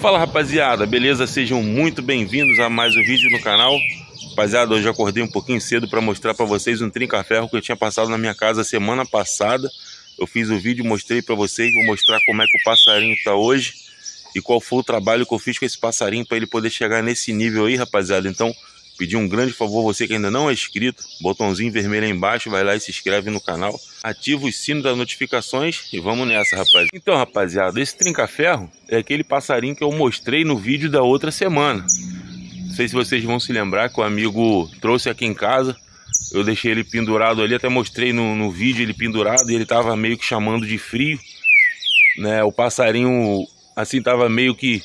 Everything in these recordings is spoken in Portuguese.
Fala rapaziada, beleza? Sejam muito bem-vindos a mais um vídeo no canal. Rapaziada, hoje acordei um pouquinho cedo para mostrar para vocês um trinca-ferro que eu tinha passado na minha casa semana passada. Eu fiz o vídeo, mostrei para vocês, vou mostrar como é que o passarinho está hoje E qual foi o trabalho que eu fiz com esse passarinho para ele poder chegar nesse nível aí, rapaziada. Então, pedir um grande favor, você que ainda não é inscrito Botãozinho vermelho aí embaixo, vai lá e se inscreve no canal Ativa o sino das notificações e vamos nessa, rapaziada Então, rapaziada, esse trinca-ferro é aquele passarinho que eu mostrei no vídeo da outra semana. Não sei se vocês vão se lembrar que o amigo trouxe aqui em casa. Eu deixei ele pendurado ali, até mostrei no, no vídeo ele pendurado e ele tava meio que chamando de frio. Né? O passarinho, assim, tava meio que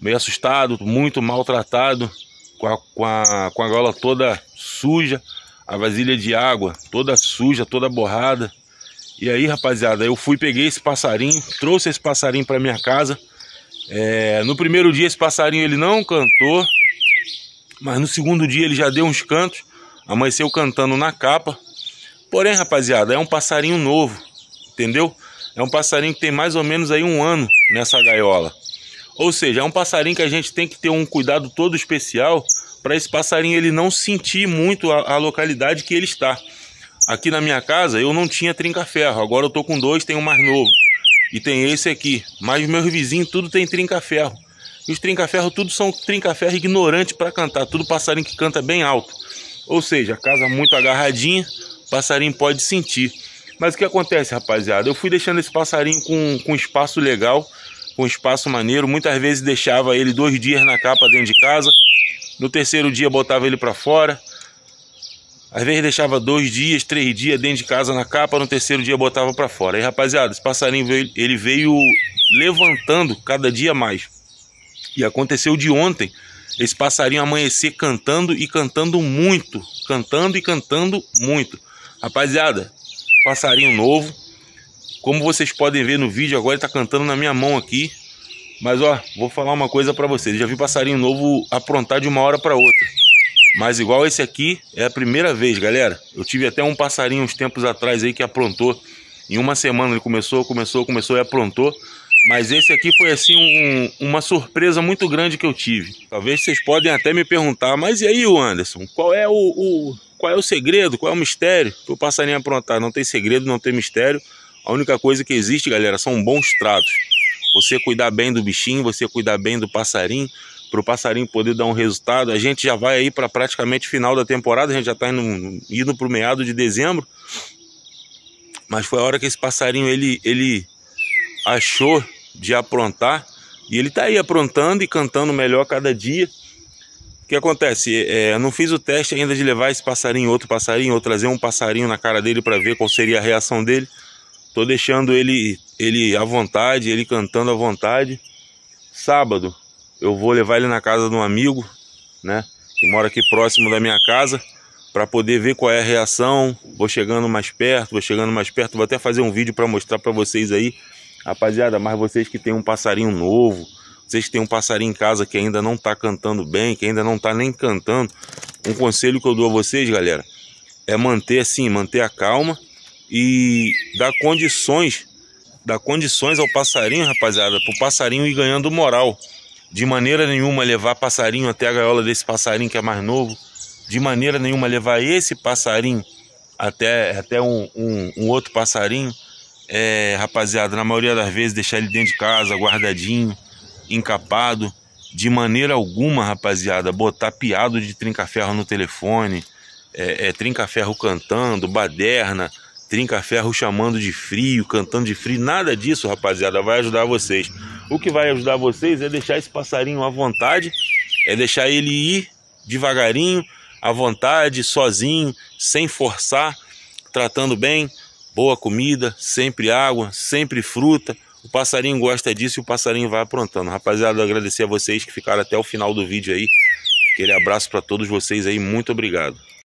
meio assustado, muito maltratado, com a, com a, com a gola toda suja, a vasilha de água toda suja, toda borrada. E aí, rapaziada, eu fui, peguei esse passarinho, trouxe esse passarinho para minha casa. É, no primeiro dia esse passarinho ele não cantou, mas no segundo dia ele já deu uns cantos, amanheceu cantando na capa. Porém, rapaziada, é um passarinho novo, entendeu? É um passarinho que tem mais ou menos aí um ano nessa gaiola. Ou seja, é um passarinho que a gente tem que ter um cuidado todo especial para esse passarinho ele não sentir muito a, a localidade que ele está. Aqui na minha casa eu não tinha trinca-ferro, agora eu tô com dois, tem um mais novo. E tem esse aqui, mas meus vizinhos tudo tem trinca-ferro. E os trinca-ferro tudo são trinca-ferro ignorante para cantar, tudo passarinho que canta bem alto. Ou seja, casa muito agarradinha, passarinho pode sentir. Mas o que acontece, rapaziada? Eu fui deixando esse passarinho com, com espaço legal, com espaço maneiro. Muitas vezes deixava ele dois dias na capa dentro de casa. No terceiro dia botava ele para fora. Às vezes deixava dois dias, três dias dentro de casa na capa, no terceiro dia botava para fora. Aí, rapaziada, esse passarinho veio, ele veio levantando cada dia mais. E aconteceu de ontem, esse passarinho amanhecer cantando e cantando muito, cantando e cantando muito. Rapaziada, passarinho novo. Como vocês podem ver no vídeo, agora ele tá cantando na minha mão aqui. Mas ó, vou falar uma coisa para vocês. Já vi passarinho novo aprontar de uma hora para outra. Mas igual esse aqui, é a primeira vez, galera. Eu tive até um passarinho uns tempos atrás aí que aprontou. Em uma semana ele começou, começou, começou e aprontou. Mas esse aqui foi assim um, uma surpresa muito grande que eu tive. Talvez vocês podem até me perguntar, mas e aí o Anderson? Qual é o, o qual é o segredo? Qual é o mistério para o passarinho aprontar? Não tem segredo, não tem mistério. A única coisa que existe, galera, são bons tratos. Você cuidar bem do bichinho, você cuidar bem do passarinho, para o passarinho poder dar um resultado. A gente já vai aí para praticamente final da temporada, a gente já está indo, indo para o meado de dezembro. Mas foi a hora que esse passarinho ele, ele achou de aprontar e ele está aí aprontando e cantando melhor cada dia. O que acontece? É, eu não fiz o teste ainda de levar esse passarinho, outro passarinho, ou trazer um passarinho na cara dele para ver qual seria a reação dele. Tô deixando ele, ele à vontade, ele cantando à vontade. Sábado, eu vou levar ele na casa de um amigo, né? Que mora aqui próximo da minha casa, para poder ver qual é a reação. Vou chegando mais perto, vou chegando mais perto. Vou até fazer um vídeo para mostrar para vocês aí, rapaziada. Mas vocês que tem um passarinho novo, vocês que tem um passarinho em casa que ainda não tá cantando bem, que ainda não tá nem cantando, um conselho que eu dou a vocês, galera, é manter assim, manter a calma e dar condições, dar condições ao passarinho, rapaziada, para o passarinho ir ganhando moral. De maneira nenhuma levar passarinho até a gaiola desse passarinho que é mais novo, de maneira nenhuma levar esse passarinho até, até um, um, um outro passarinho, é, rapaziada, na maioria das vezes deixar ele dentro de casa, guardadinho, encapado, de maneira alguma, rapaziada, botar piado de trinca-ferro no telefone, é, é trinca-ferro cantando, baderna, trinca-ferro chamando de frio, cantando de frio, nada disso, rapaziada, vai ajudar vocês. O que vai ajudar vocês é deixar esse passarinho à vontade, é deixar ele ir devagarinho, à vontade, sozinho, sem forçar, tratando bem, boa comida, sempre água, sempre fruta. O passarinho gosta disso e o passarinho vai aprontando. Rapaziada, agradecer a vocês que ficaram até o final do vídeo aí. Aquele abraço para todos vocês aí, muito obrigado.